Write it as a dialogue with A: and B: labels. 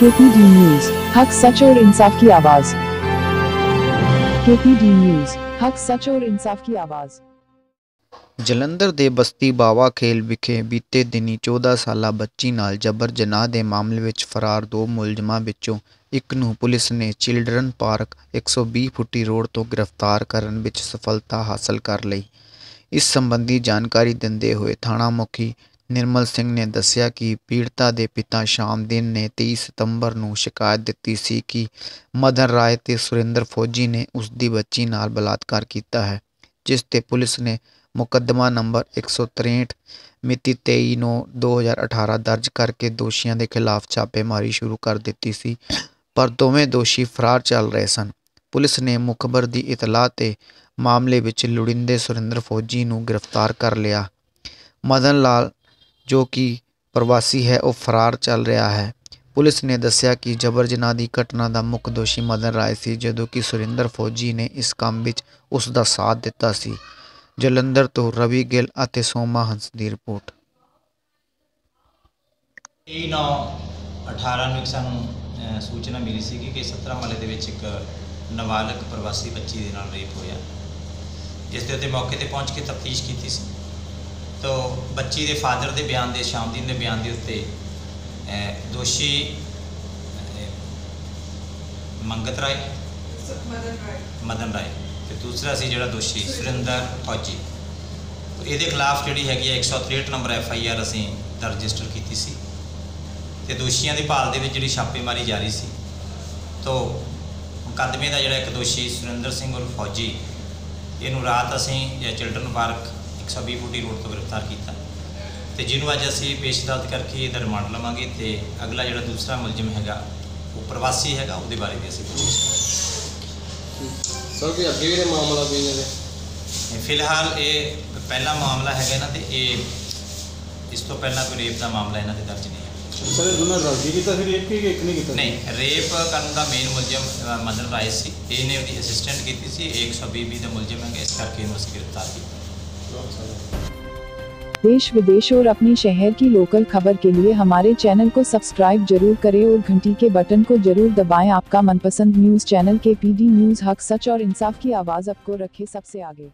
A: KPD news हक सच और इंसाफ की आवाज केपीडी न्यूज हक सच और इंसाफ की आवाज
B: ਜਲੰਧਰ ਦੇ ਬਸਤੀ ਬਾਵਾ ਖੇਲ ਵਿਖੇ ਬੀਤੇ ਦਿਨੀ 14 ਸਾਲਾ ਬੱਚੀ ਨਾਲ ਜਬਰ ਜਨਾਹ ਦੇ ਮਾਮਲੇ ਵਿੱਚ ਫਰਾਰ ਦੋ ਮੁਲਜ਼ਮਾਂ ਵਿੱਚੋਂ ਇੱਕ ਨੂੰ ਪੁਲਿਸ ਨੇ ਚਿਲਡਰਨ ਪਾਰਕ 120 ਫੁੱਟੀ ਰੋਡ ਤੋਂ ਗ੍ਰਿਫਤਾਰ ਕਰਨ ਵਿੱਚ ਸਫਲਤਾ ਹਾਸਲ ਕਰ ਲਈ ਇਸ ਸੰਬੰਧੀ ਜਾਣਕਾਰੀ ਦਿੰਦੇ ਹੋਏ ਥਾਣਾ ਮੁਖੀ ਨਿਰਮਲ ਸਿੰਘ ਨੇ ਦੱਸਿਆ ਕਿ ਪੀੜਤਾ ਦੇ ਪਿਤਾ ਸ਼ਾਮਦੀਨ ਨੇ 23 ਸਤੰਬਰ ਨੂੰ ਸ਼ਿਕਾਇਤ ਦਿੱਤੀ ਸੀ ਕਿ ਮਦਨ ਰਾਏ ਤੇ ਸੁਰਿੰਦਰ ਫੌਜੀ ਨੇ ਉਸ ਦੀ ਬੱਚੀ ਨਾਲ ਬਲਾਤਕਾਰ ਕੀਤਾ ਹੈ, ਜਿਸ ਤੇ ਪੁਲਿਸ ਨੇ ਮੁਕੱਦਮਾ ਨੰਬਰ 163 ਮਿਤੀ 23/9/2018 ਦਰਜ ਕਰਕੇ ਦੋਸ਼ੀਆਂ ਦੇ ਖਿਲਾਫ ਛਾਪੇਮਾਰੀ ਸ਼ੁਰੂ ਕਰ ਦਿੱਤੀ ਸੀ, ਪਰ ਦੋਵੇਂ ਦੋਸ਼ੀ ਫਰਾਰ ਚੱਲ ਰਹੇ ਸਨ। ਪੁਲਿਸ ਨੇ ਮੁਖਬਰ ਦੀ ਇਤਲਾਹ ਤੇ ਮਾਮਲੇ ਵਿੱਚ ਲੁੜਿੰਦੇ ਸੁਰਿੰਦਰ ਫੌਜੀ ਨੂੰ ਗ੍ਰਿਫਤਾਰ ਕਰ ਲਿਆ। ਮਦਨ ਲਾਲ ਜੋ ਕਿ ਪ੍ਰਵਾਸੀ ਹੈ, ਉਹ ਫਰਾਰ ਚੱਲ ਰਿਹਾ ਹੈ। ਪੁਲਿਸ ਨੇ ਦੱਸਿਆ ਕਿ ਜਬਰ ਜਨਾਹ ਦੀ ਘਟਨਾ ਦਾ ਮੁੱਖ ਦੋਸ਼ੀ ਮਦਨ ਰਾਏ ਸੀ, ਜਦੋਂ ਕਿ ਸੁਰਿੰਦਰ ਫੌਜੀ ਨੇ ਇਸ ਕੰਮ ਵਿੱਚ ਉਸ ਦਾ ਸਾਥ ਦਿੱਤਾ ਸੀ। ਜਲੰਧਰ ਤੋਂ ਰਵੀ ਗਿੱਲ ਅਤੇ ਸੋਮਾ ਹੰਸ ਦੀ ਰਿਪੋਰਟ।
C: ਇਹ ਨੌ 18 ਨੂੰ ਇੱਕ ਸਾਨੂੰ ਸੂਚਨਾ ਮਿਲੀ ਸੀ ਕਿ ਸਤਰਾ ਮਹੱਲੇ ਦੇ ਵਿੱਚ ਇੱਕ ਨਾਬਾਲਗ ਪ੍ਰਵਾਸੀ ਬੱਚੀ ਦੇ ਨਾਲ ਰੇਪ ਹੋਇਆ। ਜਿਸ ਦੇ ਉੱਤੇ ਮੌਕੇ ਤੇ ਪਹੁੰਚ ਕੇ ਤਫਤੀਸ਼ ਕੀਤੀ ਸੀ। ਤੋ ਬੱਚੀ ਦੇ ਫਾਦਰ ਦੇ ਬਿਆਨ ਦੇ ਸ਼ਾਮਦੀਨ ਦੇ ਬਿਆਨ ਦੇ ਉੱਤੇ ਦੋਸ਼ੀ ਮੰਗਤ ਰਾਏ ਮਦਨ ਰਾਏ ਤੇ ਦੂਸਰਾ ਸੀ ਜਿਹੜਾ ਦੋਸ਼ੀ ਸੁਰਿੰਦਰ ਫੌਜੀ ਇਹਦੇ ਖਿਲਾਫ ਜਿਹੜੀ ਹੈਗੀ ਹੈ 163 ਨੰਬਰ ਐਫ ਆਈ ਆਰ ਅਸੀਂ ਦਰਜ ਰਜਿਸਟਰ ਕੀਤੀ ਸੀ ਤੇ ਦੋਸ਼ੀਆਂ ਦੀ ਭਾਲ ਦੇ ਵਿੱਚ ਜਿਹੜੀ ਛਾਪੇਮਾਰੀ ਜਾਰੀ ਸੀ ਤੋ ਮੁਕੱਦਮੇ ਦਾ ਜਿਹੜਾ ਇੱਕ ਦੋਸ਼ੀ ਸੁਰਿੰਦਰ ਸਿੰਘ ਉਰਫ ਫੌਜੀ ਇਹਨੂੰ ਰਾਤ ਅਸੀਂ ਚਿਲਡਰਨ ਪਾਰਕ 120 ਫੁੱਟੀ ਰੋਡ ਤੋਂ ਗ੍ਰਿਫਤਾਰ ਕੀਤਾ। ਤੇ ਜਿਹਨੂੰ ਅੱਜ ਅਸੀਂ ਪੇਸ਼ ਅਦਾਲਤ ਕਰਕੇ ਇਹਦਾ ਰਿਮਾਂਡ ਲਵਾਂਗੇ ਤੇ ਅਗਲਾ ਜਿਹੜਾ ਦੂਸਰਾ ਮੁਲਜ਼ਮ ਹੈਗਾ ਉਹ ਪ੍ਰਵਾਸੀ ਹੈਗਾ ਉਹਦੇ ਬਾਰੇ ਵੀ ਅਸੀਂ ਪੁੱਛਾਂਗੇ।
D: ਸਰ ਕੋਈ ਅੱਗੇ ਵੀ ਇਹ ਮਾਮਲਾ ਕੋਈ
C: ਇਹ ਫਿਲਹਾਲ ਇਹ ਪਹਿਲਾ ਮਾਮਲਾ ਹੈਗਾ ਇਹਨਾਂ ਤੇ ਇਹ ਇਸ ਤੋਂ ਪਹਿਲਾਂ ਕੋਈ ਰੇਪ ਦਾ ਮਾਮਲਾ ਇਹਨਾਂ ਤੇ ਦਰਜ ਨਹੀਂ ਹੈ।
E: ਸਰ ਇਹ ਦੋਨਾਂ ਰਲ ਕੇ ਕੀਤਾ ਫਿਰ ਇੱਕ ਕਿ ਇੱਕ ਨਹੀਂ ਕੀਤਾ?
C: ਨਹੀਂ ਰੇਪ ਕਰਨ ਦਾ ਮੇਨ ਮੁਲਜ਼ਮ ਮਦਨ ਰਾਏ ਸੀ। ਇਹਨੇ ਉਹਦੀ ਅਸਿਸਟੈਂਟ ਕੀਤੀ ਸੀ ਇਹ 120 ਦਾ ਮੁਲਜ਼ਮ ਹੈਗਾ ਇਸ ਕਰਕੇ ਇਹਨੂੰ ਅਸੀਂ ਗ੍ਰਿਫਤਾਰ ਕੀਤਾ।
A: देश विदेश और अपने शहर की लोकल खबर के लिए हमारे चैनल को सब्सक्राइब ज़रूर करें और घंटी के बटन को ज़रूर दबाएँ। आपका मनपसंद न्यूज़ चैनल के पीडी न्यूज़ हक सच और इंसाफ की आवाज़ आपको रखे सबसे आगे।